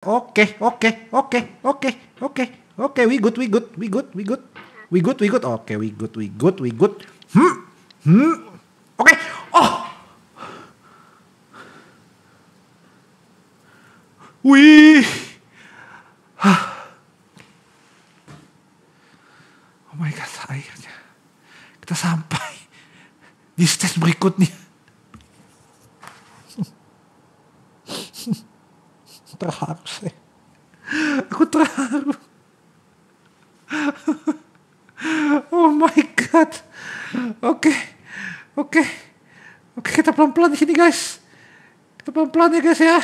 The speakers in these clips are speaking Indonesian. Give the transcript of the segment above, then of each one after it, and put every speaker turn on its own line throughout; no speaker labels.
Oke, oke, oke, oke, oke, oke, we good, we good, we good, we good, we good, we good, oke, we good, we good, we good, hmm, hmm, oke, oh, wih, oh my god, akhirnya kita sampai di stage berikutnya. terharu saya. Aku terharu. Oh my god. Oke. Oke. Oke, kita pelan-pelan di sini, guys. Kita pelan-pelan ya, guys ya.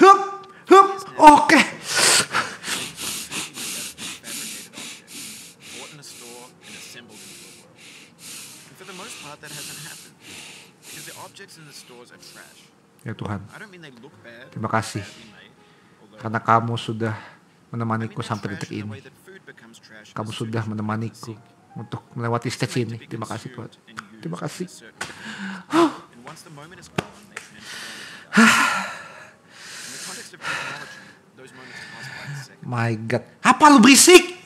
Hup, hup. Oke.
that hasn't happened. Because the objects in the stores are trash.
Ya Tuhan. Terima kasih. karena kamu sudah menemaniku sampai detik ini. Kamu sudah menemaniku untuk melewati stage ini. Terima kasih Tuhan. Terima kasih.
a certain way. And once the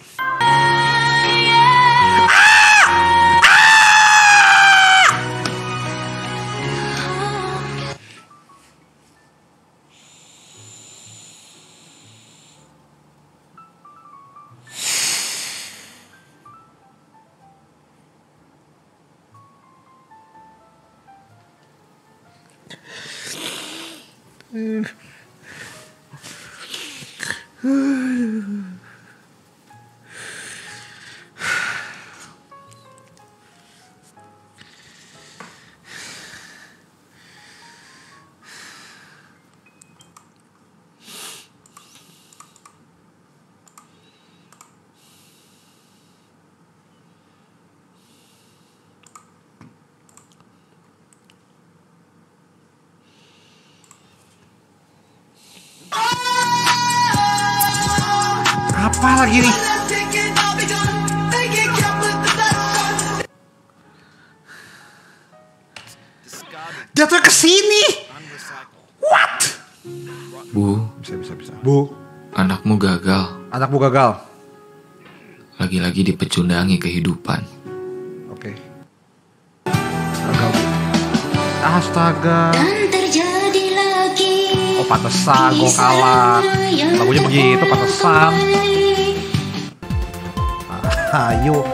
うん。Apa lagi nih? Jatuh ke sini. What?
Bu,
Bisa bisa bisa. Bu,
anakmu gagal.
anakmu gagal.
Lagi-lagi dipecundangi kehidupan.
Oke. Gagal. Bu. Astaga pantesan gue kalah. lagunya begitu pantesan. Ayo.